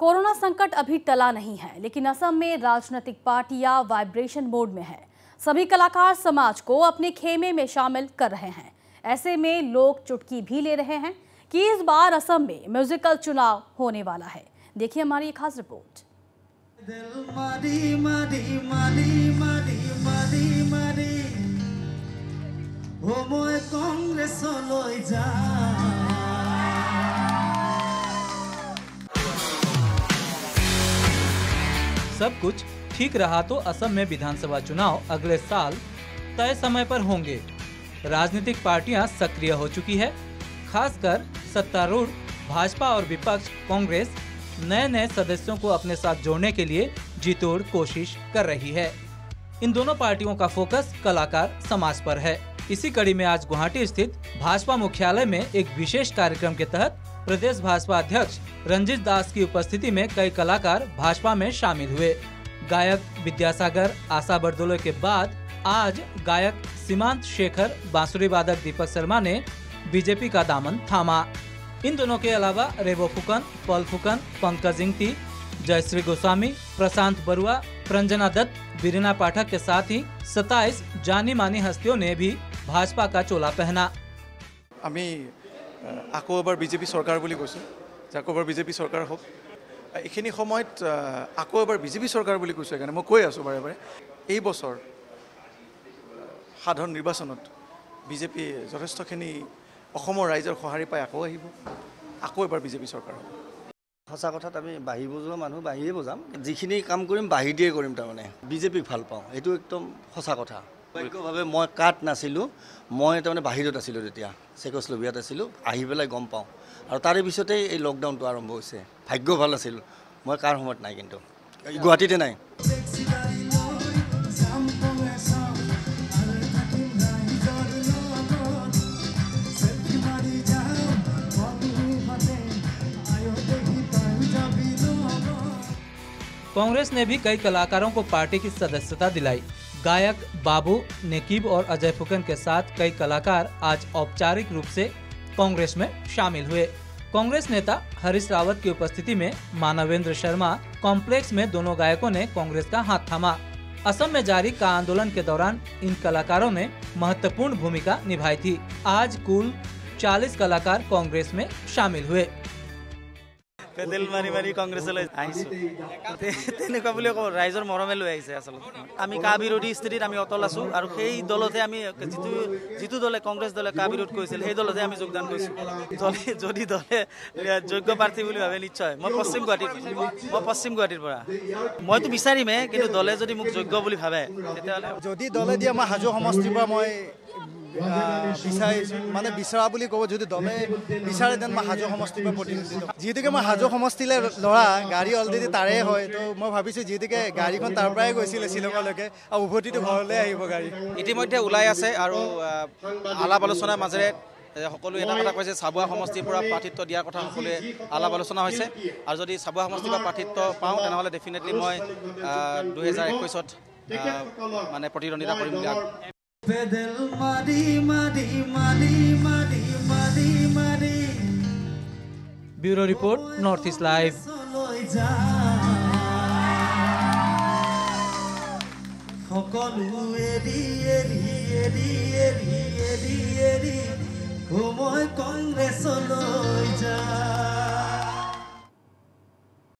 Corona संकट अभी टला नहीं है, लेकिन असम में राजनीतिक पार्टियाँ वाइब्रेशन मोड में है। सभी कलाकार समाज को अपने खेमे में शामिल कर रहे हैं। ऐसे में लोग चुटकी भी ले रहे हैं कि इस बार असम में म्यूजिकल चुनाव होने वाला है। देखिए हमारी खास रिपोर्ट। मारी सब कुछ ठीक रहा तो असम में विधानसभा चुनाव अगले साल तय समय पर होंगे। राजनीतिक पार्टियाँ सक्रिय हो चुकी है, खासकर सत्तारूढ़, भाजपा और विपक्ष कांग्रेस नए नए सदस्यों को अपने साथ जोड़ने के लिए जीतोड़ कोशिश कर रही है। इन दोनों पार्टियों का फोकस कलाकार समाज पर है। इसी कड़ी में आज गुवाहाटी स्थित भाजपा मुख्यालय में एक विशेष कार्यक्रम के तहत प्रदेश भाजपा अध्यक्ष रंजित दास की उपस्थिति में कई कलाकार भाजपा में शामिल हुए। गायक विद्यासागर आशा बरदोले के बाद आज गायक सीमांत शेखर, बांसुरी वादक दीपक शर्मा ने बीजेपी का दामन थामा। इन दोनों के अलावा रेवो फुकन, पल फुकन, पंकज इंगती, जयश्री गोस्वामी, प्रशांत बरुआ, प्रंजना दत्त बीरना पाठक के साथ ही 27 जानी मानी हस्तियों ने भी भाजपा का चोला पहना। আকৌ এবাৰ বিজেপি চৰকাৰ বুলি কৈছোঁ যে আকৌ এবাৰ বিজেপি চৰকাৰ হওক। এইখিনি সময়ত আকৌ এবাৰ বিজেপি চৰকাৰ বুলি কৈছোঁ সেইকাৰণে মই কৈ আছোঁ বাৰে বাৰে। এই বছৰ সাধাৰণ নিৰ্বাচনত বিজেপি যথেষ্টখিনি অসমৰ ৰাইজৰ সঁহাৰি পাই আকৌ আহিব আকৌ এবাৰ বিজেপি চৰকাৰ হ'ব সঁচা কথাত আমি বাঁহী বজোৱা মানুহ বাঁহীয়ে বজাম। যিখিনি কাম কৰিম বাঁহী দিয়ে কৰিম তাৰমানে। বিজেপিক ভাল পাওঁ এইটো একদম সঁচা কথা। সৌভাগ্যভাৱে মই কাত নাছিলোঁ মই তাৰমানে বাহিৰত আছিলোঁ তেতিয়া। চেকস্লোভিয়াত আছিলোঁ আহি পেলাই গম পাওঁ আৰু তাৰে পিছতেই এই লকডাউনটো আৰম্ভ হৈছে ভাগ্য ভাল আছিল মই কাৰ সময়ত নাই কিন্তু গুৱাহাটীতে নাই যাম কংগ্ৰেছৰ আৰু থাকিম ৰাইজৰ লগত চেল্ফি মাৰি যাম অবিহনে আয়ো দেখি তই যাবি লগত कांग्रेस ने भी कई कलाकारों को पार्टी की सदस्यता दिलाई गायक बाबू नेकीब और अजय फुकन के साथ कई कलाकार आज औपचारिक रूप से कांग्रेस में शामिल हुए। कांग्रेस नेता हरीश रावत की उपस्थिति में मानवेंद्र शर्मा कॉम्प्लेक्स में दोनों गायकों ने कांग्रेस का हाथ थामा। असम में जारी का आंदोलन के दौरान इन कलाकारों ने महत्वपूर्ण भूमिका निभाई थी। आज कुल 40 कलाकार कांग्रेस में शामिल हुए। পেডেল মাৰি মাৰি কংগ্ৰেছলৈ আহিছোঁ। তেনেকুৱা বুলি ক'ব ৰাইজৰ মৰমে লৈ আহিছে আচলতে। আমি কা বিৰোধী স্থিতিত আমি অটল আছোঁ আৰু সেই দলতহে আমি যিটো যিটো দলে কংগ্ৰেছ দলে কা বিৰোধ কৰিছিল সেই দলতহে আমি যোগদান কৰিছোঁ। দলে যদি দলে যোগ্য প্ৰাৰ্থী বুলি ভাবে নিশ্চয়। মই পশ্চিম গুৱাহাটীৰ মই পশ্চিম গুৱাহাটীৰ পৰা। মইতো বিচাৰিমেই কিন্তু দলে যদি মোক যোগ্য বুলি ভাবে তেতিয়াহ'লে যদি দলে দিয়ে মই হাজো সমষ্টিৰ পৰা মই বিচাৰিছোঁ মানে বিচৰা বুলি ক'ব যদি দলে বিচাৰে তেন মই হাজো সমষ্টিৰ পৰা প্ৰতিনিধিত্ব যিহেতুকে মই হাজো সমষ্টিলৈ ল'ৰা গাড়ী অলৰেডি তাৰে হয় তো মই ভাবিছোঁ যিহেতুকে গাড়ীখন তাৰ পৰাই গৈছিলে শ্বিলঙলৈকে আৰু উভতিটো ঘৰলৈ আহিব গাড়ী। ইতিমধ্যে ওলাই আছে আৰু আলাপ আলোচনাৰ মাজেৰে সকলোৱে এটা কথা কৈছে চাবুৱা সমষ্টিৰ পৰা প্ৰাৰ্থিত্ব দিয়াৰ কথা সকলোৱে আলাপ আলোচনা হৈছে। আৰু যদি চাবুৱা সমষ্টিৰ পৰা প্ৰাৰ্থিত্ব পাওঁ তেনেহ'লে ডেফিনেটলি মই দুহেজাৰ একৈছত মানে প্ৰতিদ্বন্দ্বিতা কৰিম বুলি পেদেল মারি মারি মারি মারি মারি মারি bureau report North East live সকলো এৰি এৰি এৰি এৰি